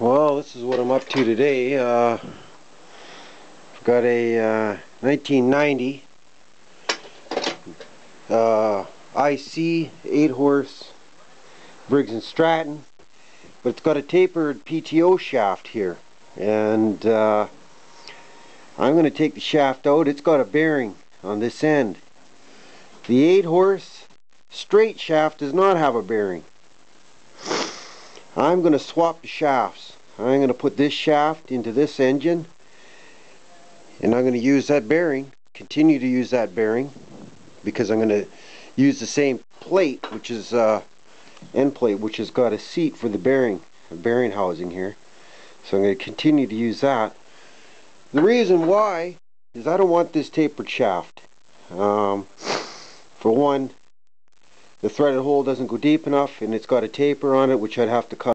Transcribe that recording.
Well, this is what I'm up to today. Uh, I've got a uh, 1990 uh, IC 8 horse Briggs & Stratton, but it's got a tapered PTO shaft here. And uh, I'm going to take the shaft out. It's got a bearing on this end. The 8 horse straight shaft does not have a bearing. I'm going to swap the shafts. I'm going to put this shaft into this engine and I'm going to use that bearing, continue to use that bearing because I'm going to use the same plate which is uh, end plate which has got a seat for the bearing, bearing housing here. So I'm going to continue to use that. The reason why is I don't want this tapered shaft. Um, for one, the threaded hole doesn't go deep enough and it's got a taper on it which I'd have to cut